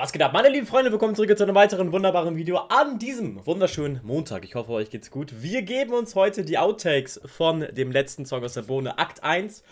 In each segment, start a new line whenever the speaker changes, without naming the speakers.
Was geht ab, meine lieben Freunde? Willkommen zurück zu einem weiteren wunderbaren Video an diesem wunderschönen Montag. Ich hoffe, euch geht's gut. Wir geben uns heute die Outtakes von dem letzten Song aus der Bohne, Akt 1.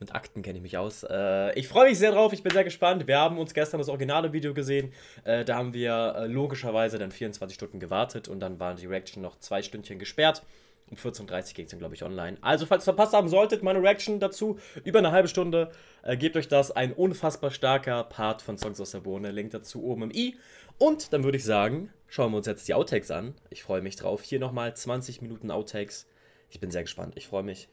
Mit Akten kenne ich mich aus. Äh, ich freue mich sehr drauf, ich bin sehr gespannt. Wir haben uns gestern das originale Video gesehen. Äh, da haben wir äh, logischerweise dann 24 Stunden gewartet und dann waren die Reaction noch zwei Stündchen gesperrt. Um 14.30 Uhr geht es dann, glaube ich, online. Also, falls ihr verpasst haben solltet, meine Reaction dazu, über eine halbe Stunde, äh, gebt euch das. Ein unfassbar starker Part von Songs aus der Bohne. Link dazu oben im i. Und dann würde ich sagen, schauen wir uns jetzt die Outtakes an. Ich freue mich drauf. Hier nochmal 20 Minuten Outtakes. Ich bin sehr gespannt. Ich freue mich.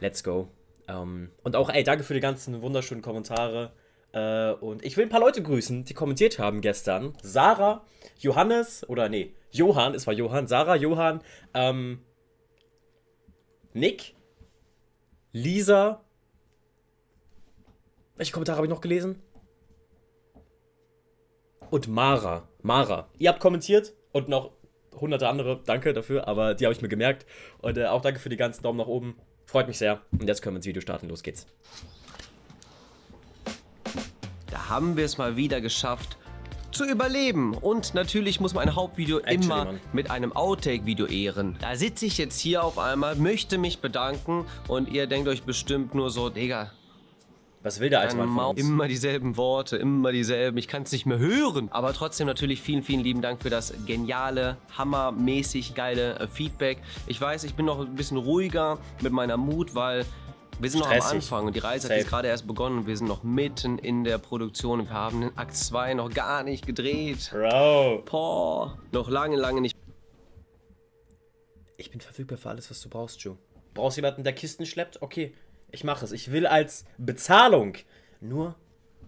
Let's go. Ähm, und auch, ey, danke für die ganzen wunderschönen Kommentare. Äh, und ich will ein paar Leute grüßen, die kommentiert haben gestern. Sarah, Johannes, oder nee, Johann, es war Johann, Sarah, Johann, ähm, Nick, Lisa. Welche Kommentare habe ich noch gelesen? Und Mara. Mara. Ihr habt kommentiert und noch hunderte andere. Danke dafür, aber die habe ich mir gemerkt. Und äh, auch danke für die ganzen Daumen nach oben. Freut mich sehr. Und jetzt können wir ins Video starten. Los geht's.
Da haben wir es mal wieder geschafft zu überleben. Und natürlich muss man ein Hauptvideo
Actually,
immer
Mann.
mit einem Outtake-Video ehren. Da sitze ich jetzt hier auf einmal, möchte mich bedanken und ihr denkt euch bestimmt nur so, Digga,
Was will der alte Mann von uns?
Immer dieselben Worte, immer dieselben. Ich kann es nicht mehr hören. Aber trotzdem natürlich vielen, vielen lieben Dank für das geniale, hammermäßig geile äh, Feedback. Ich weiß, ich bin noch ein bisschen ruhiger mit meiner Mut, weil wir sind noch am
Stressig.
Anfang und die Reise
Safe.
hat jetzt gerade erst begonnen und wir sind noch mitten in der Produktion und wir haben den Akt 2 noch gar nicht gedreht.
Bro.
Boah, noch lange, lange nicht.
Ich bin verfügbar für alles, was du brauchst, Joe. Brauchst jemanden, der Kisten schleppt? Okay, ich mache es. Ich will als Bezahlung nur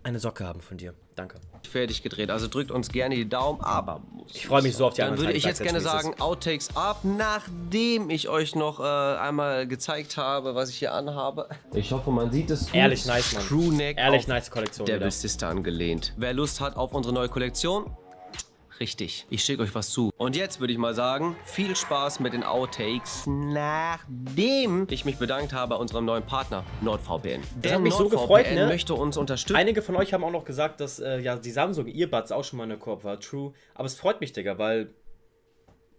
eine Socke haben von dir. Danke.
fertig gedreht. Also drückt uns gerne die Daumen, aber
Ich freue mich so auf die
Dann
anderen
würde ich jetzt gerne sagen, Outtakes ab, nachdem ich euch noch äh, einmal gezeigt habe, was ich hier anhabe. Ich hoffe, man sieht es gut.
Ehrlich nice, Mann.
Crewneck
Ehrlich
auf
nice Kollektion wieder.
Devil Sister angelehnt. Wer Lust hat auf unsere neue Kollektion, richtig, ich schicke euch was zu. Und jetzt würde ich mal sagen, viel Spaß mit den Outtakes, nachdem ich mich bedankt habe bei unserem neuen Partner NordVPN.
Das hat mich so gefreut, ne?
möchte uns unterstützen.
Einige von euch haben auch noch gesagt, dass äh, ja die Samsung Earbuds auch schon mal eine Koop war. True. Aber es freut mich, Digga, weil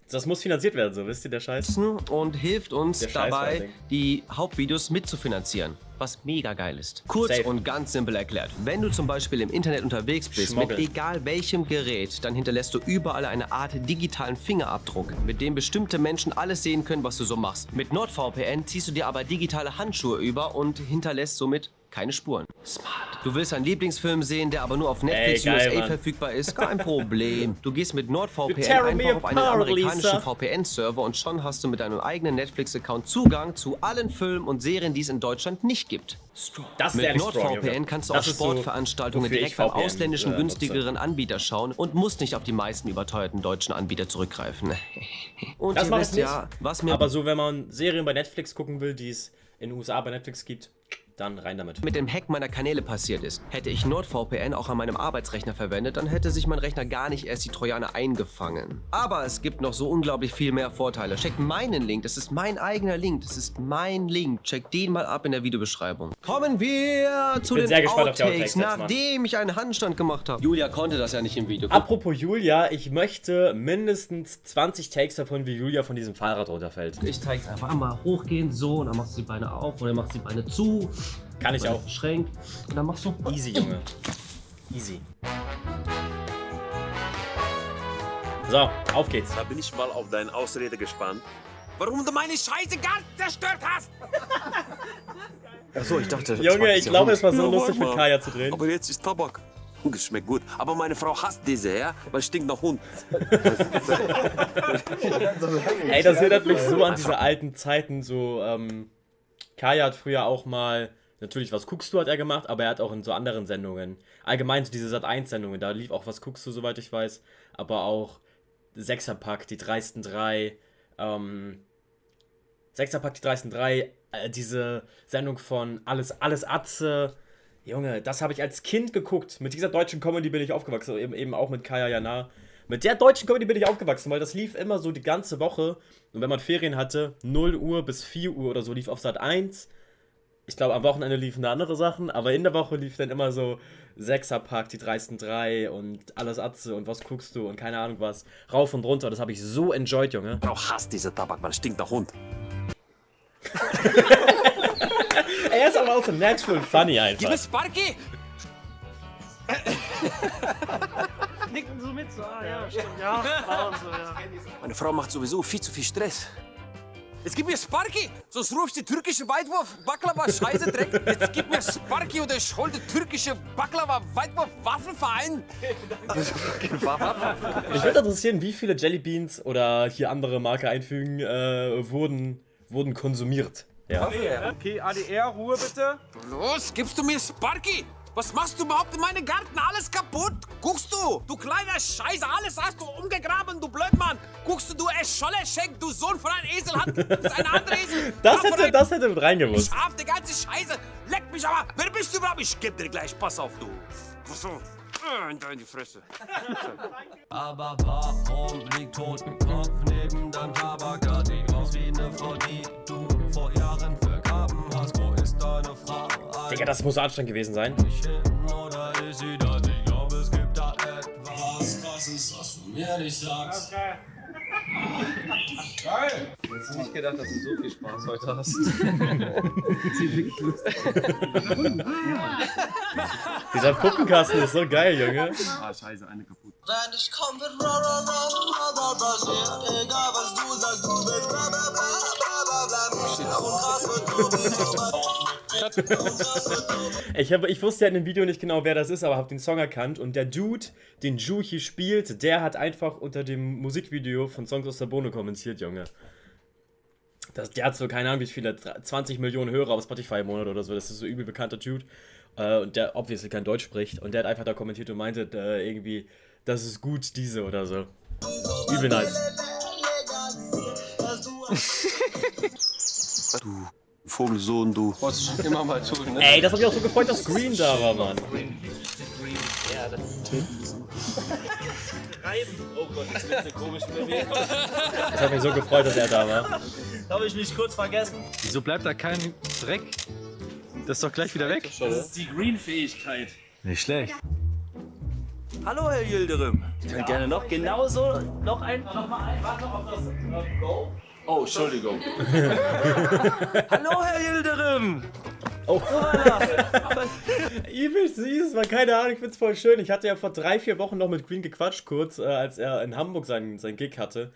das muss finanziert werden, so wisst ihr der Scheiß?
und hilft uns dabei, die Hauptvideos mitzufinanzieren. Was mega geil ist. Kurz
Safe.
und ganz simpel erklärt. Wenn du zum Beispiel im Internet unterwegs bist,
Schmoggeln.
mit egal welchem Gerät, dann hinterlässt du überall eine Art digitalen Fingerabdruck, mit dem bestimmte Menschen alles sehen können, was du so machst. Mit NordVPN ziehst du dir aber digitale Handschuhe über und hinterlässt somit keine Spuren. Smart. Du willst einen Lieblingsfilm sehen, der aber nur auf Netflix
Ey, geil,
USA
Mann.
verfügbar ist? Kein Problem. Du gehst mit NordVPN einfach auf einen amerikanischen. VPN-Server und schon hast du mit deinem eigenen Netflix-Account Zugang zu allen Filmen und Serien, die es in Deutschland nicht gibt.
Das ist
Mit NordVPN kannst du
Das so,
Sportveranstaltungen
wofür
direkt beim
VPN,
ausländischen,
äh,
günstigeren Anbieter schauen und musst nicht auf die meisten überteuerten deutschen Anbieter zurückgreifen. Und
Das
ihr
mach ich
wisst
nicht.
ja, was mir
Aber so, wenn man Serien bei Netflix gucken will, die es in den USA bei Netflix gibt, dann rein damit.
mit dem Hack meiner Kanäle passiert ist. Hätte ich NordVPN auch an meinem Arbeitsrechner verwendet, dann hätte sich mein Rechner gar nicht erst die Trojaner eingefangen. Aber es gibt noch so unglaublich viel mehr Vorteile. Checkt meinen Link, das ist mein eigener Link, das ist mein Link. Checkt den mal ab in der Videobeschreibung. Kommen wir zu den
sehr gespannt auf die
Outtakes,
Outtakes
nachdem ich einen Handstand gemacht habe. Julia konnte das ja nicht im Video.
Apropos Julia, ich möchte mindestens 20 Takes davon, wie Julia von diesem Fahrrad runterfällt.
Ich zeig's einfach einmal hochgehen, so, und dann machst du die Beine auf oder machst die Beine zu.
Kann ich auch.
Schränk. Und dann machst du.
Easy, Junge. Easy. So, auf geht's.
Da bin ich mal auf deine Ausrede gespannt. Warum du meine Scheiße ganz zerstört hast!
Achso, ich dachte.
Junge, ich glaube, es war so
Ja,
lustig mit. Kaya zu drehen.
Aber jetzt ist Tabak. Das schmeckt gut. Aber meine Frau hasst diese, ja? Weil es stinkt nach Hund.
Ey, das erinnert mich so an diese alten Zeiten, so, ähm, Kaya hat früher auch mal, natürlich, was guckst du, hat er gemacht, aber er hat auch in so anderen Sendungen, allgemein so diese Sat1-Sendungen, da lief auch was guckst du, soweit ich weiß, aber auch Sechserpack, die dreisten drei, ähm, Sechserpack, die dreisten drei, äh, diese Sendung von Alles, Alles Atze, Junge, das habe ich als Kind geguckt. Mit dieser deutschen Comedy bin ich aufgewachsen, eben, eben auch mit Kaya Jana. Mit der deutschen Comedy bin ich aufgewachsen, weil das lief immer so die ganze Woche. Und wenn man Ferien hatte, 0 Uhr bis 4 Uhr oder so, lief auf Sat 1 ich glaube, am Wochenende liefen da andere Sachen, aber in der Woche lief dann immer so Sechserpack, die dreisten drei und alles Atze und was guckst du und keine Ahnung was. Rauf und runter. Das habe ich so enjoyed, Junge.
Ich hasse diese Tabak, man stinkt nach Hund.
Er ist aber auch so natural funny
Gib
einfach.
mir Sparky!
Nicken so mit, so, ah ja, stimmt, ja.
Meine Frau macht sowieso viel zu viel Stress. Jetzt gib mir Sparky, sonst rufst du die türkische Weitwurf Baklava Scheiße Dreck. Jetzt gib mir Sparky oder ich hol den türkische Baklava Weitwurf Waffenverein.
Mich würde interessieren, wie viele Jellybeans oder hier andere Marke einfügen äh, wurden, wurden konsumiert. Ja.
Okay, ADR, Ruhe bitte.
Los, gibst du mir Sparky? Was machst du überhaupt in meinem Garten? Alles kaputt? Guckst du? Du kleiner Scheiße, alles hast du umgegraben, du Blödmann. Guckst du, du Escholle Schenk, du Sohn von einem Esel, hat ist ein anderer Esel.
Das hätte,
einem
das hätte mit reingewusst.
Schaf, die ganze Scheiße. Leck mich aber. Wer bist du überhaupt? Ich geb dir gleich. Pass auf, du. So. Äh, In deine Fresse.
Aber warum liegt Totenkopf neben deinem Tabak? Sieht aus wie eine Frau, die du vor Jahren
Digga, das muss anstrengend gewesen sein.
Was du mir nicht
gedacht, dass du so viel Spaß heute hast.
Dieser Puppenkasten ist so geil, Junge.
Ah, scheiße, eine kaputt.
Wenn ich komm, wird ra ra ra ra ra passiert. Egal was du sagst, du bist bla bla bla bla bla bla. Auf dem Gras, wird du bist
Ich, hab, ich wusste ja in dem Video nicht genau, wer das ist, aber habe den Song erkannt. Und der Dude, den Ju hier spielt, der hat einfach unter dem Musikvideo von Songs aus der Bohne kommentiert, Junge. Das, der hat so, keine Ahnung, wie viele, 20 Millionen Hörer auf Spotify im Monat oder so. Das ist so übel bekannter Dude. Äh, und der obviously kein Deutsch spricht. Und der hat einfach da kommentiert und meinte, äh, irgendwie, das ist gut, diese oder so. Übel nice.
Du Vogelsohn, du.
Wolltest du immer mal tun, ne?
Ey, das hat mich auch so gefreut, dass Green da war, Mann.
Reiben. Oh Gott, das wird so komisch bei mir.
Das hat mich so gefreut, dass er da war.
Habe ich mich kurz vergessen.
Wieso bleibt da kein Dreck? Das ist doch gleich wieder weg.
Das ist die Green-Fähigkeit.
Nicht schlecht.
Hallo, Herr Yildirim. Ich kann gerne noch genauso noch ein. Noch mal ein. Warte auf das Go. Oh, Entschuldigung. Hallo, Herr Yildirim.
Oh. Übel süß, man, keine Ahnung, ich find's voll schön. Ich hatte ja vor drei, vier Wochen noch mit Green gequatscht, kurz, äh, als er in Hamburg seinen, seinen Gig hatte.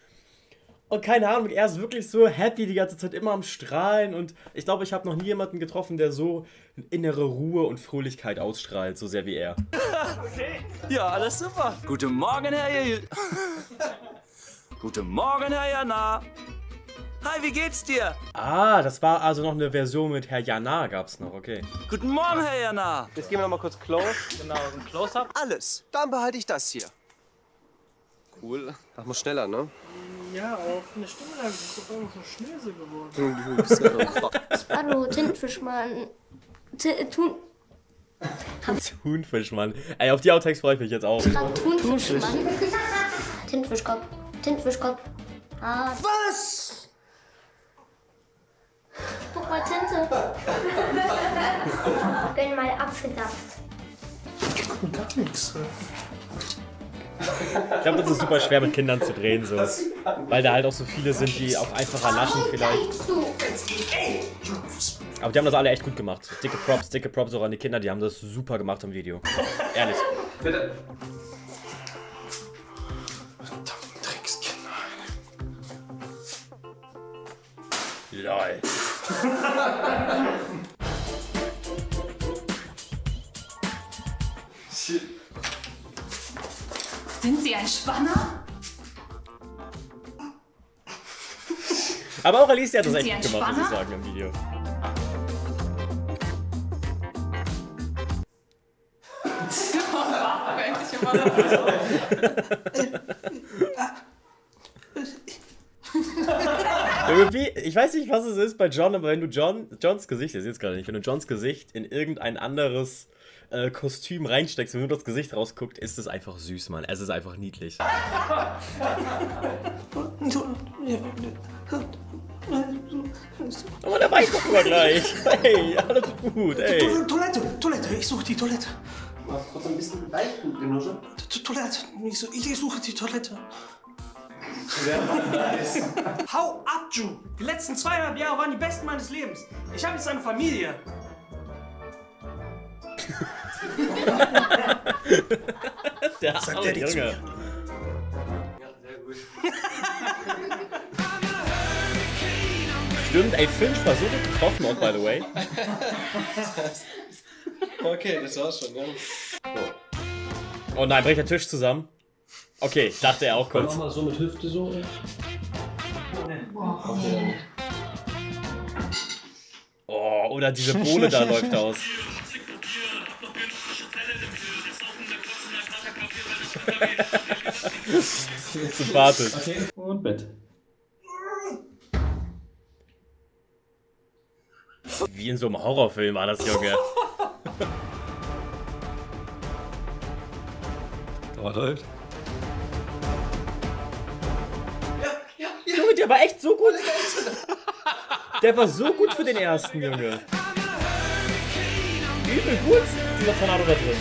Und keine Ahnung, er ist wirklich so happy die ganze Zeit, immer am Strahlen. Und ich glaube, ich habe noch nie jemanden getroffen, der so innere Ruhe und Fröhlichkeit ausstrahlt, so sehr wie er.
Ja, alles super. Guten Morgen, Herr Yil. Guten Morgen, Herr Jana. Hi, wie geht's dir?
Ah, das war also noch eine Version mit Herr Jana, gab's noch, okay.
Guten Morgen, Herr Jana.
Jetzt gehen wir noch mal kurz close.
Genau, ein Close-Up.
Alles. Dann behalte ich das hier. Cool. Das muss schneller, ne?
Ja, auf eine Stimme lang ist auf einmal so Schnösel geworden.
Hallo, Tintenfischmann. T Tun
Thunfischmann. Ey, auf die Outtakes freue ich mich jetzt auch.
Thunfischmann. Tintenfischkopf. Tintenfischkopf. Ah. Was? Guck mal, Tinte. Gönn mal Apfelsaft.
Ich glaube, das ist super schwer mit Kindern zu drehen, so. Weil da halt auch so viele sind, die auch einfacher lachen vielleicht.
Du.
Aber die haben das alle echt gut gemacht. Dicke Props, dicke Props auch an die Kinder, die haben das super gemacht im Video. Ehrlich. LOL.
Sind Sie ein Spanner?
Aber auch Alice hat das
Sind
echt
Sie ein
gut gemacht, muss ich sagen, im Video.
Eigentlich immer so.
Irgendwie, ich weiß nicht, was es ist bei John, aber wenn du John, Johns Gesicht, ich sehe es gerade nicht, wenn du Johns Gesicht in irgendein anderes äh, Kostüm reinsteckst und nur das Gesicht rausguckt, ist es einfach süß, Mann. Es ist einfach niedlich. Aber der weint doch immer gleich. Hey, alles gut, ey.
To Toilette, Toilette, ich suche die Toilette.
Du hast trotzdem ein bisschen dem Lusche.
To Toilette, ich suche die Toilette. Hau ab, Ju! Die letzten zweieinhalb Jahre waren die besten meines Lebens. Ich habe jetzt eine Familie.
Der
Sagt
arme
er die zu
Junge. Stimmt, ey, Finch war so gut getroffen auch, by the way.
Okay, das war's schon, ja.
Oh nein, bricht der Tisch zusammen. Okay, dachte er auch kurz.
Mach mal so mit Hüfte so.
Oh, oder diese Bohle da läuft aus. Sympathisch.
Okay, und Bett.
Wie in so einem Horrorfilm war das, Junge.
Oh, läuft.
Der war echt so gut. Der war so gut für den ersten, Junge. Übel gut, dieser Tornado da drin.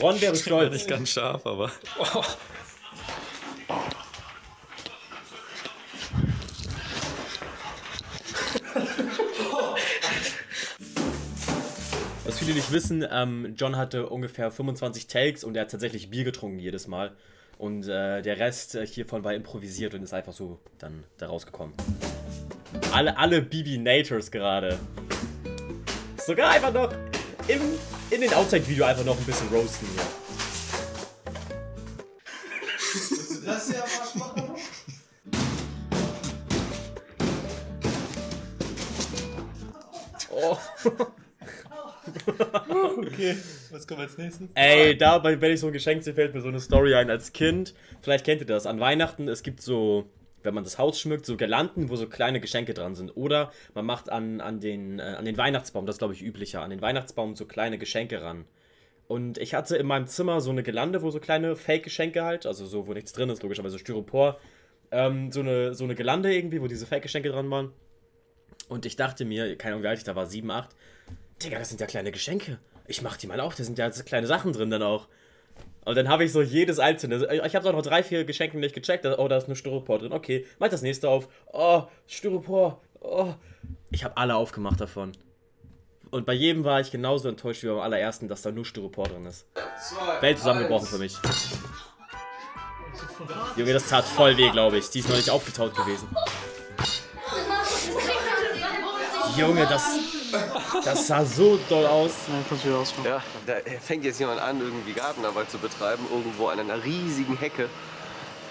Ron wäre stolz.
Nicht ganz scharf, aber.
Was viele nicht wissen, ähm, John hatte ungefähr 25 Takes und er hat tatsächlich Bier getrunken jedes Mal. Und äh, der Rest äh, hiervon war improvisiert und ist einfach so dann da rausgekommen. Alle, alle BB-Nators gerade. Sogar einfach noch im, in den Outside-Video einfach noch ein bisschen roasten hier.
Das ja was machen?
Oh.
Okay, was kommt als nächstes?
Ey, da, wenn ich so ein Geschenk sehe, fällt mir so eine Story ein als Kind. Vielleicht kennt ihr das. An Weihnachten, es gibt so, wenn man das Haus schmückt, so Girlanden, wo so kleine Geschenke dran sind. Oder man macht an, an, den, äh, an den Weihnachtsbaum, das glaube ich üblicher, an den Weihnachtsbaum so kleine Geschenke ran. Und ich hatte in meinem Zimmer so eine Girlande, wo so kleine Fake-Geschenke halt, also so, wo nichts drin ist, logischerweise Styropor, ähm, so, eine, so eine Girlande irgendwie, wo diese Fake-Geschenke dran waren. Und ich dachte mir, keine Ahnung, wie alt ich da war, 7, 8, Digga, das sind ja kleine Geschenke. Ich mach die mal auf, da sind ja kleine Sachen drin dann auch. Und dann habe ich so jedes einzelne. Ich habe auch noch drei, vier Geschenke nicht gecheckt. Oh, da ist nur Styropor drin. Okay, mach das nächste auf. Oh, Styropor. Oh. Ich habe alle aufgemacht davon. Und bei jedem war ich genauso enttäuscht wie beim allerersten, dass da nur Styropor drin ist. Welt zusammengebrochen für mich. Junge, das tat voll weh, glaube ich. Die ist noch nicht aufgetaut gewesen. Junge, das, das sah so doll aus.
Ja, da fängt jetzt jemand an, irgendwie Gartenarbeit zu betreiben, irgendwo an einer riesigen Hecke.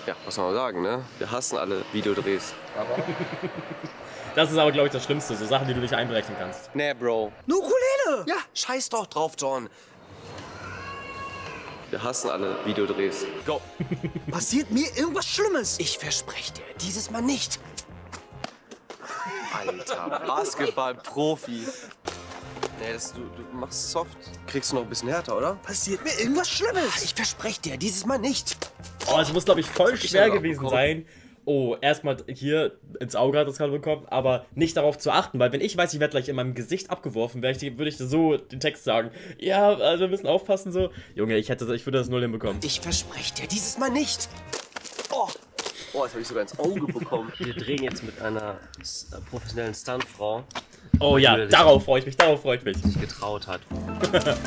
Ja, was soll man sagen, ne? Wir hassen alle Videodrehs. Aber.
Das ist aber, glaube ich, das Schlimmste. So Sachen, die du nicht einberechnen kannst.
Nee, Bro.
Eine Ukulele!
Ja, scheiß doch drauf, John. Wir hassen alle Videodrehs. Go.
Passiert mir irgendwas Schlimmes?
Ich verspreche dir, dieses Mal nicht. Alter, Basketball-Profi. Nee, das, du, du machst soft. Kriegst du noch ein bisschen härter, oder?
Passiert mir irgendwas Schlimmes?
Ich verspreche dir, dieses Mal nicht.
Oh, es muss, glaube ich, voll
Ich
schwer
auch
gewesen
bekommen.
sein. Oh, erstmal hier ins Auge hat das gerade bekommen, aber nicht darauf zu achten, weil wenn ich weiß, ich werde gleich in meinem Gesicht abgeworfen, wäre ich, würde ich so den Text sagen. Ja, also wir müssen aufpassen so. Junge, ich hätte, ich würde das null hinbekommen.
Ich verspreche dir, dieses Mal nicht. Oh, oh jetzt habe ich sogar ins Auge bekommen.
Wir drehen jetzt mit einer äh, professionellen Stuntfrau,
Oh ja, darauf freue ich mich, darauf freue ich mich.
die sich getraut hat.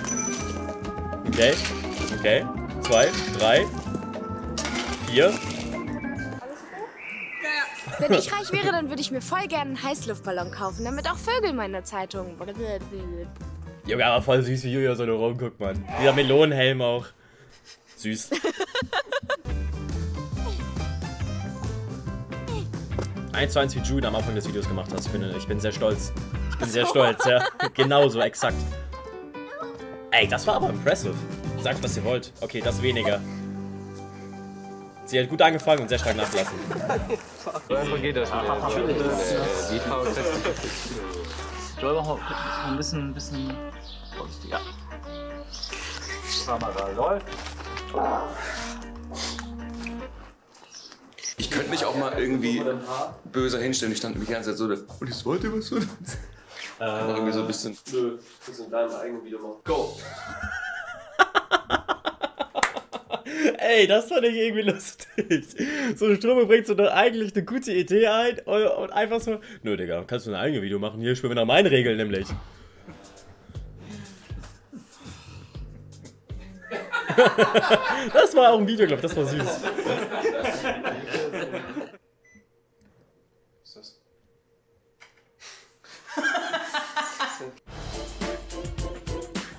Okay, okay, zwei, drei, vier.
Wenn ich reich wäre, dann würde ich mir voll gerne einen Heißluftballon kaufen, damit auch Vögel meine Zeitung.
Junge, aber voll süß, wie Julia so eine rumguckt, Mann. Dieser Melonenhelm auch. Süß. Eins zu eins wie Jude am Anfang des Videos gemacht hast. Ich bin, ich bin sehr stolz. Ich bin sehr stolz, ja. Genauso, exakt. Ey, das war aber impressive. Sagt, was ihr wollt. Okay, das weniger. Sie hat gut angefangen und sehr stark nachgelassen.
So einfach geht das.
Natürlich.
Joel, mach mal ein bisschen, ein bisschen vorsichtiger. Kamera läuft.
Ich könnte mich auch mal irgendwie böser hinstellen. Ich stand die ganze Zeit so da. Und ich wollte was so. Einfach irgendwie so ein bisschen.
Nö, das ist in deinem eigenen Video machen. Go!
Ey, das fand ich irgendwie lustig. So Ströme bringt so eine, eigentlich eine gute Idee ein und, und einfach so, nö, Digga, kannst du ein eigenes Video machen. Hier spielen wir nach meinen Regeln nämlich. das war auch ein Video, glaube ich, das war süß.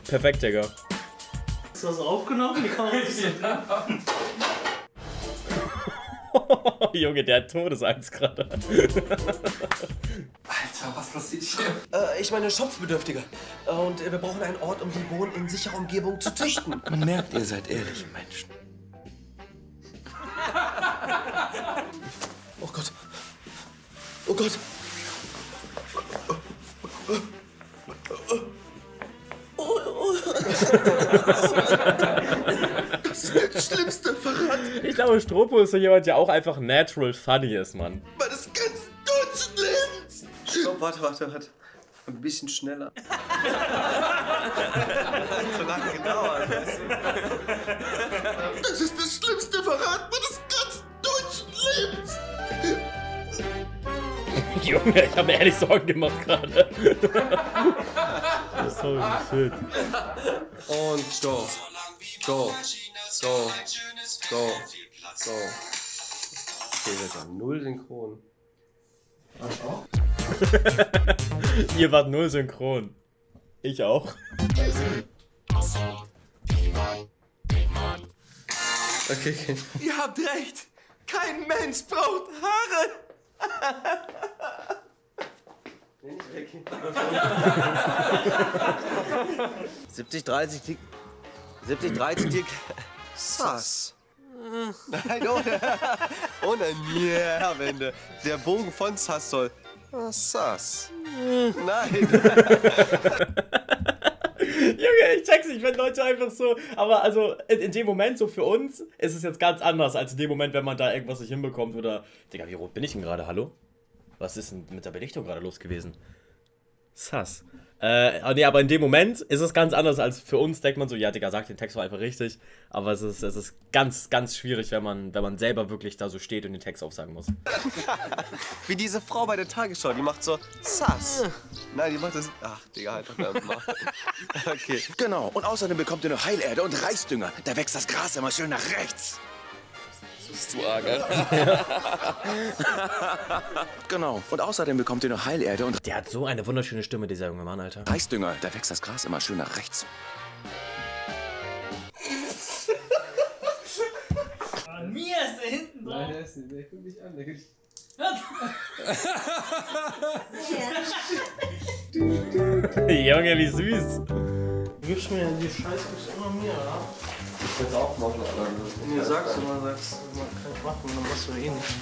Perfekt, Digga.
Ist das aufgenommen? Die Kamera ist
Junge, der hat Todesangst gerade.
Alter, was passiert hier? Äh, ich meine Schopfbedürftige. Äh, Und äh, wir brauchen einen Ort, um die Bohnen in sicherer Umgebung zu züchten.
Man merkt, ihr seid ehrliche Menschen.
Oh Gott. Oh Gott.
Das ist der schlimmste Verrat.
Ich glaube, Stropo ist so jemand, der auch einfach natural funny ist, Mann.
meines ganzen Lebens.
Stopp, warte, warte, warte. Ein bisschen schneller. so lange gedauert. weißt du?
Das ist der schlimmste Verrat meines
Junge, ich habe mir ehrlich Sorgen gemacht gerade. Holy shit.
Und go. Go. Go. Go. Go. Okay, das war null synchron.
Ihr wart null synchron. Ich auch.
Okay, okay.
Ihr habt recht. Kein Mensch braucht Haare.
70, 30 Tick. 70, 30 Tick. Sass. Nein, ohne, ohne Nährwände. Der Bogen von Sass soll. Ah, Sass. Nein.
Junge, ich check's nicht, wenn Leute einfach so. Aber also in, in dem Moment, so für uns, ist es jetzt ganz anders als in dem Moment, wenn man da irgendwas nicht hinbekommt oder. Digga, wie rot bin ich denn gerade? Hallo? Was ist denn mit der Belichtung gerade los gewesen? Sass. Äh, nee, aber in dem Moment ist es ganz anders als für uns, denkt man so, ja, Digga, sag den Text doch einfach richtig. Aber es ist, es ist ganz, ganz schwierig, wenn man, wenn man selber wirklich da so steht und den Text aufsagen muss.
Wie diese Frau bei der Tagesschau, die macht so Sass. Nein, die macht das. Ach, Digga, halt doch mal. Okay.
Genau. Und außerdem bekommt ihr noch Heilerde und Reißdünger. Da wächst das Gras immer schön nach rechts.
Das ist zu arg,
Genau. Und außerdem bekommt ihr noch Heilerde und
Der hat so eine wunderschöne Stimme, dieser junge Mann, Alter.
Reißdünger. Da wächst das Gras immer schön nach rechts.
Mia ist da hinten drauf.
der ist nicht. Der guckt mich an. Der guckt
Junge, wie süß.
Du gibst mir die Scheiße immer mir, oder?
Ich will's auch machen, aber.
Nee, sagst du mal, sagst du, man kann ich machen, dann machst du eh nicht.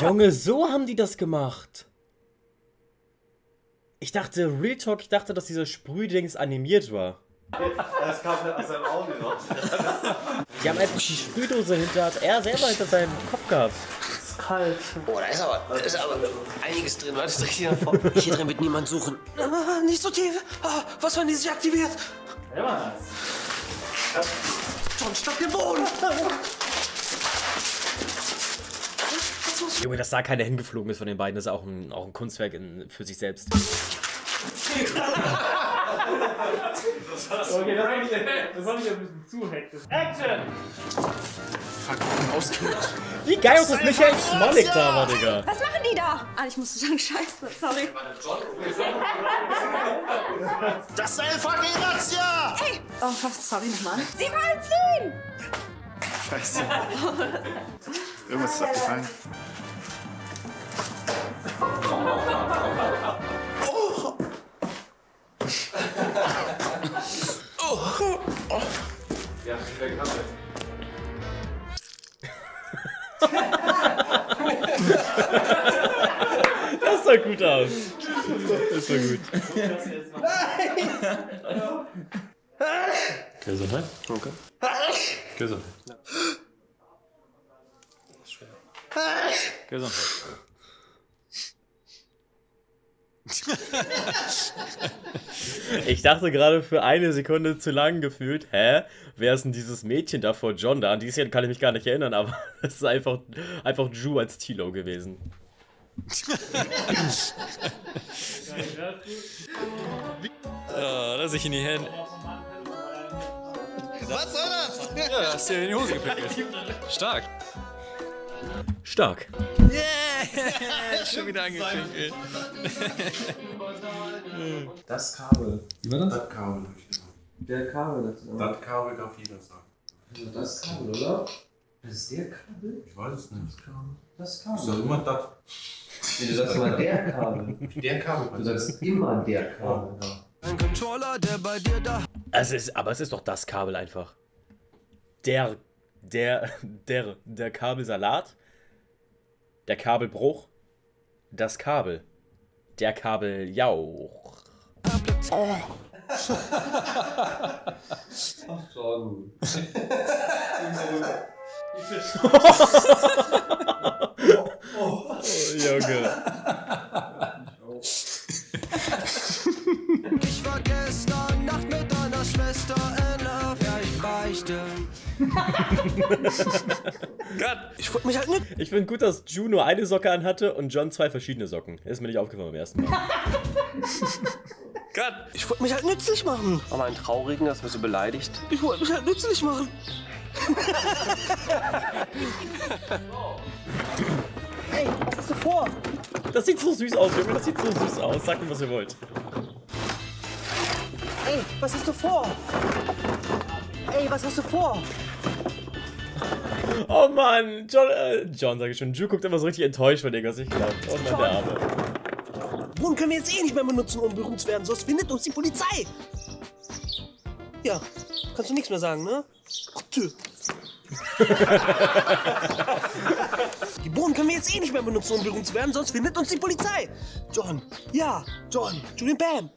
Junge, so haben die das gemacht. Ich dachte, Real Talk, ich dachte, dass dieser Sprühdings animiert war.
Das kam halt aus seinem Auge raus.
Die haben einfach die Sprühdose hinter, hat er selber hinter seinem Kopf gehabt.
Ist kalt.
Oh, da ist aber, da ist aber einiges drin. Warte, ich hier nach vorne. Hier drin wird niemand suchen. Ah, nicht so tief. Ah, was, wenn die sich aktiviert?
Das?
John, stopp den Boden.
Junge, dass da keiner hingeflogen ist von den beiden, ist auch ein, auch ein Kunstwerk in, für sich selbst.
Okay, das war nicht, das war nicht ein bisschen zu hektisch. Action!
Wie geil ist das Michael Smolik da war, Digga.
Was machen die da? Ah, ich musste sagen, scheiße, sorry.
Das El Grazia!
Hey! Oh, sorry nochmal. Sie wollen fliehen!
Scheiße. Irgendwas ist abgefallen.
Das sah gut aus. Das war gut. Gesundheit.
Okay.
Gesundheit. Gesundheit.
Ich dachte gerade für eine Sekunde zu lang gefühlt, hä? Wer ist denn dieses Mädchen da vor John da? An die Szene kann ich mich gar nicht erinnern, aber es ist einfach, einfach Ju als Tilo gewesen.
Ja, lass ich in die Hände. Was soll das? Ja, hast dir in die Hose gepickelt. Stark.
Stark.
Schon wieder angepinkelt.
Das Kabel.
Wie war das?
Das Kabel.
Der Kabel. Das,
Das Kabel darf jeder sagen.
das Kabel, oder? Das ist der Kabel?
Ich weiß es nicht.
Das
Ich
Kabel.
sag immer das.
Nee, du sagst immer der Kabel.
Der Kabel.
Du sagst immer der Kabel.
Ein Controller, der bei dir da.
Es ist, aber es ist doch das Kabel einfach. Der, der, der, der Kabelsalat, der Kabelbruch, das Kabel, der Kabeljauch.
Ach, schon.
Oh, Junge.
Ich war gestern Nacht mit deiner Schwester in Love. Ja, ich beichte.
Gott, ich wollte mich halt nicht. Ich finde gut, dass Ju nur eine Socke anhatte und John zwei verschiedene Socken. Ist mir nicht aufgefallen beim ersten Mal.
Gott, ich wollte mich halt nützlich machen. Aber einen traurigen, das wirst du beleidigt. Ich wollte mich halt nützlich machen.
Ey, was hast du vor?
Das sieht so süß aus, Junge. Das sieht so süß aus. Sagt mir, was ihr wollt.
Ey, was hast du vor? Ey, was hast du vor?
Oh Mann, John, äh, John sag ich schon. Ju guckt immer so richtig enttäuscht von dem, was ich glaube. Oh Mann, der Arme.
Brunnen können wir jetzt eh nicht mehr benutzen, um berühmt zu werden, sonst findet uns die Polizei. Ja, kannst du nichts mehr sagen, ne? Tö. Die Bohnen können wir jetzt eh nicht mehr benutzen, um berühmt zu werden, sonst findet uns die Polizei. John, ja, John, Julian Bam.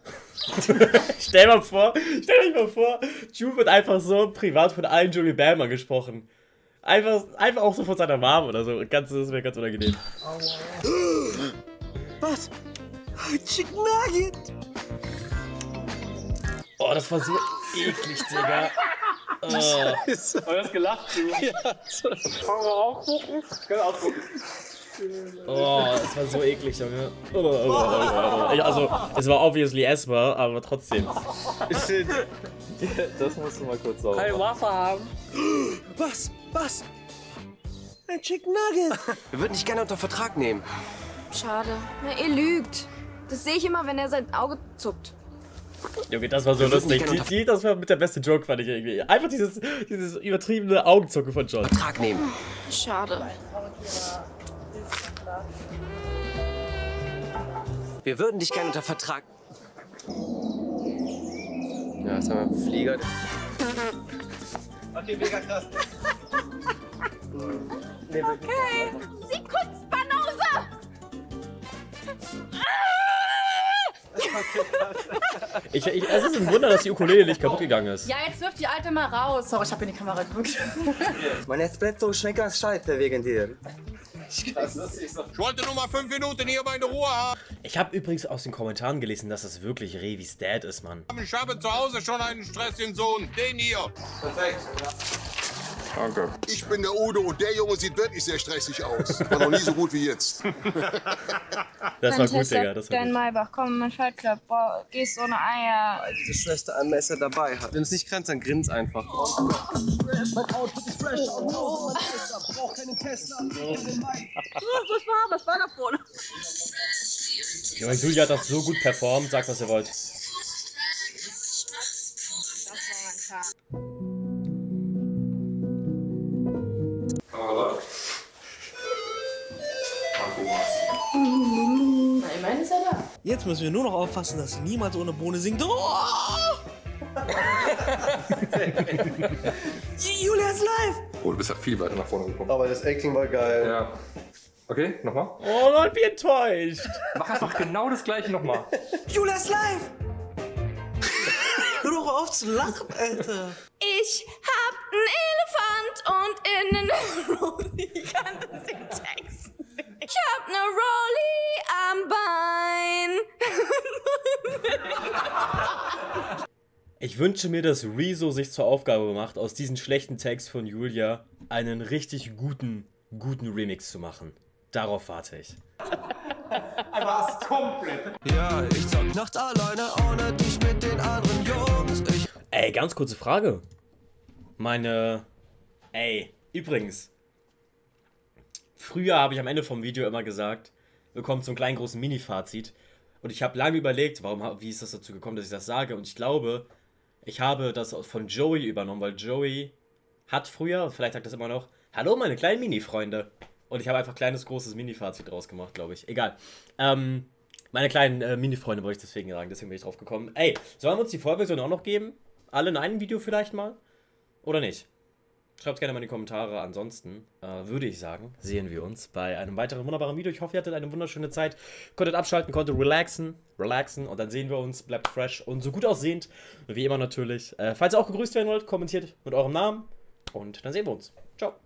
Stell mal vor, stell euch mal vor, Ju wird einfach so privat von allen Julie Bam angesprochen. Einfach, einfach auch so von seiner Mom oder so. Ganz, das wäre ganz unangenehm.
Was? Chicken Nugget.
Oh, das war so eklig, Digga. Oh.
Scheiße.
Aber du hast gelacht, du.
Ja.
Wollen wir auch gucken? Können wir auch gucken.
Oh, das war so eklig, Junge. Oh, oh, oh. Ich- Also, es war obviously essbar, aber trotzdem.
Das musst du mal kurz sauber
Kein
machen.
Wasser haben. Was? Was? Ein Chicken Nugget.
Wir würden dich gerne unter Vertrag nehmen.
Schade. Na, ihr lügt. Das sehe ich immer, wenn er sein Auge zuckt.
Junge, das war so
Wir würden
lustig. Die, die, das war mit der beste Joke, fand ich irgendwie. Einfach dieses, dieses übertriebene Augenzucken von John.
Vertrag nehmen.
Schade.
Wir würden dich gerne unter Vertrag. Ja, jetzt haben wir einen Flieger.
Okay, mega krass.
Okay. Sie Kunstbanause!
Ich, ich, es ist ein Wunder, dass die Ukulele nicht kaputt gegangen ist.
Ja, jetzt wirf die alte mal raus. Sorry, ich habe in die Kamera geguckt.
Mein Espresso schmeckt ganz scheiße wegen dir.
Ich wollte nur mal fünf Minuten hier meine Ruhe haben.
Ich habe übrigens aus den Kommentaren gelesen, dass das wirklich Revis Dad ist, Mann.
Ich habe zu Hause schon einen stressigen Sohn. Den hier.
Perfekt.
Danke.
Ich bin der Udo und der Junge sieht wirklich sehr stressig aus. War noch nie so gut wie jetzt.
Das war gut, Digga. Das war
Dein
gut.
Maybach, komm, mein Schaltclub. Boah, gehst ohne Eier.
Weil diese Schwester ein Messer dabei hat. Wenn es nicht grenzt, dann grins einfach.
Mein Outfit ist fresh, aber ich brauch keinen Tesla.
Was war, was war da vorne?
Junge, Julia hat das so gut performt. Sagt, was ihr wollt.
Na, immerhin ist er da.
Jetzt müssen wir nur noch aufpassen, dass sie niemals ohne Bohne singt. Oh! Julias live!
Oh, du bist ja viel weiter nach vorne gekommen.
Aber das Acting war geil.
Ja. Okay, nochmal.
Oh Mann, wie enttäuscht.
Mach einfach genau das gleiche nochmal.
Julias live! Hör doch auf zu lachen, Alter.
Ich hab einen Elefant und innen Rolli. Ich kann das den Text nicht. Ich hab ne Rolli am Bein.
Ich wünsche mir, dass Rezo sich zur Aufgabe macht, aus diesem schlechten Text von Julia einen richtig guten, guten Remix zu machen. Darauf warte ich.
Komplett. Ja, ich zock nachts alleine ohne dich mit den anderen Jungs. Ich
Ey, ganz kurze Frage. Meine. Ey, übrigens. Früher habe ich am Ende vom Video immer gesagt, wir kommen zum kleinen großen Mini-Fazit. Und ich habe lange überlegt, warum, wie ist das dazu gekommen, dass ich das sage. Und ich glaube, ich habe das von Joey übernommen, weil Joey hat früher, vielleicht sagt das immer noch, Hallo meine kleinen Mini-Freunde. Und ich habe einfach kleines, großes Mini-Fazit draus gemacht, glaube ich. Egal. Ähm, meine kleinen äh, Mini-Freunde wollte ich deswegen sagen, deswegen bin ich drauf gekommen. Ey, sollen wir uns die Vollversion auch noch geben? Alle in einem Video vielleicht mal? Oder nicht? Schreibt gerne mal in die Kommentare. Ansonsten äh, würde ich sagen, sehen wir uns bei einem weiteren wunderbaren Video. Ich hoffe, ihr hattet eine wunderschöne Zeit, konntet abschalten, konntet relaxen, relaxen und dann sehen wir uns. Bleibt fresh und so gut aussehend, wie immer natürlich. Äh, falls ihr auch gegrüßt werden wollt, kommentiert mit eurem Namen und dann sehen wir uns. Ciao.